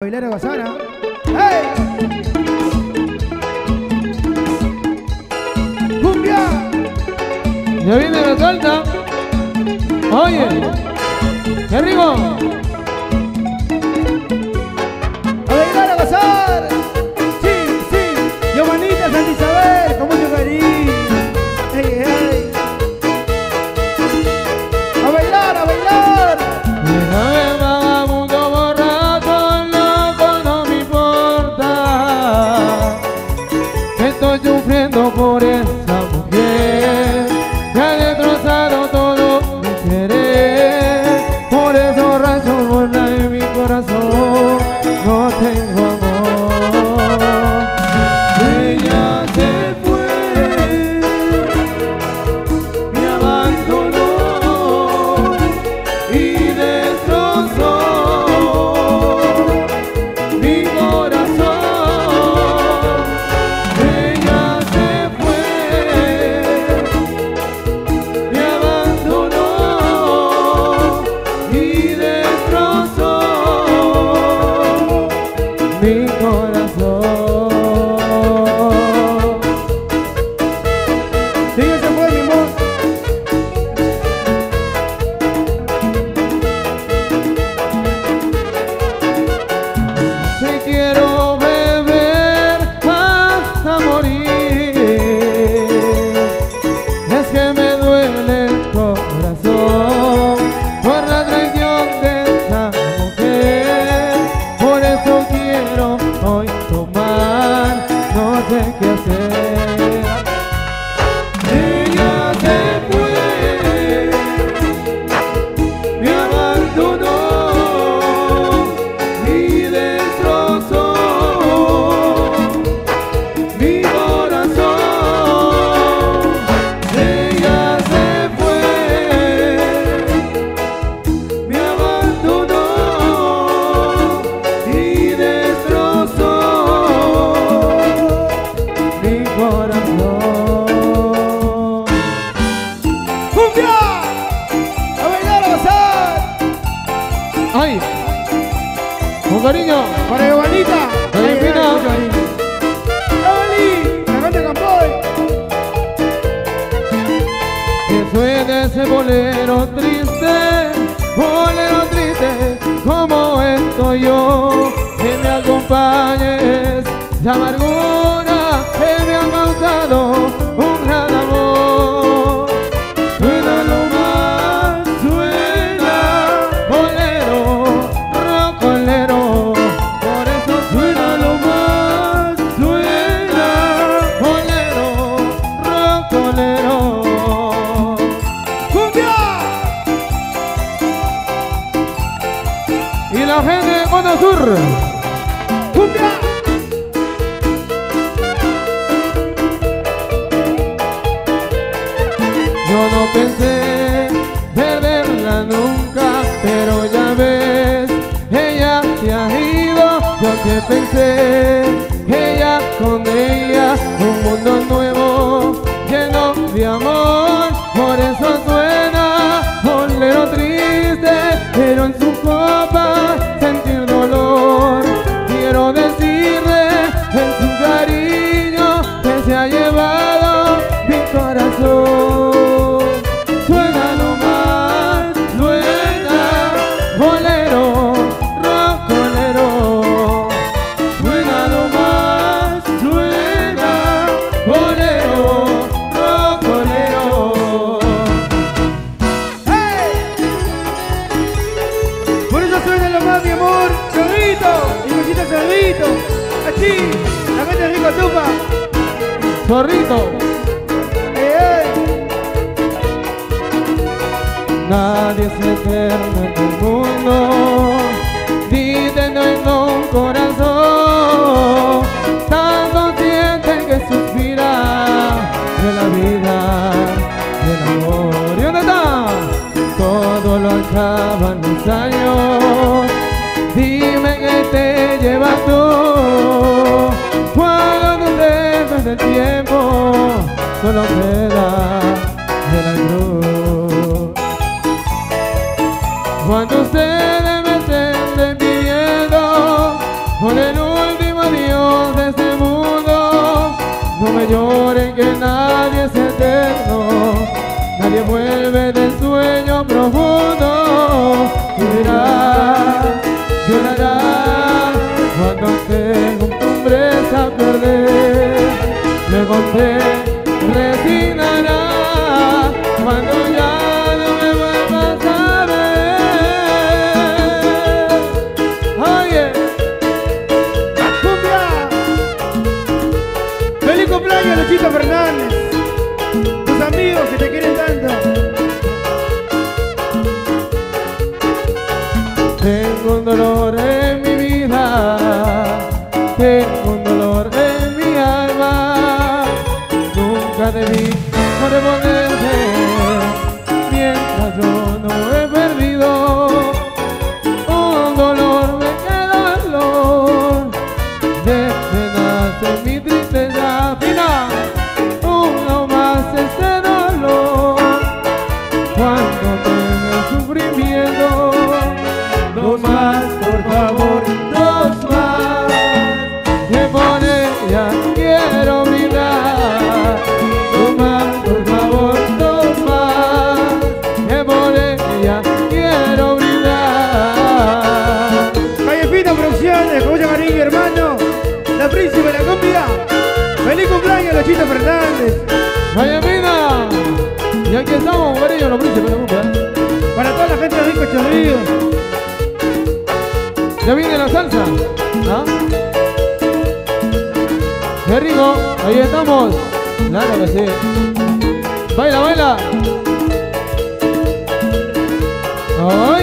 bailar a Basana. ¡Hey! ¡Cumbia! Ya viene la salta. Oye, qué rico. Un cariño. Para Giovanita. Que suene ese bolero triste, bolero triste, como estoy yo, que me acompañes, la amargura que me ha causado ¡Cumbia! Yo no pensé perderla nunca, pero ya ves, ella se ha ido, yo que pensé cerdito, el bolsito cerdito. Así, la mete rico tupa. Zorrito. Eh, eh. Nadie es eterno en el mundo. Dítenlo en un corazón. Tanto siente que suspira de la vida, del amor. ¿Y dónde está? Todo lo acaban los años. solo de la cruz. Cuando ustedes me estén pidiendo por el último Dios de este mundo, no me lloren que nadie es eterno, nadie vuelve del sueño profundo. Llorará, llorará cuando te acostumbres a perder, me conté en mi vida, Y aquí estamos, cariño, los príncipes de la cumbia. Para toda la gente de Rico Chorrillos. Ya viene la salsa. ¿Ah? Qué rico. Ahí estamos. Claro que sí. Baila, baila. Ay.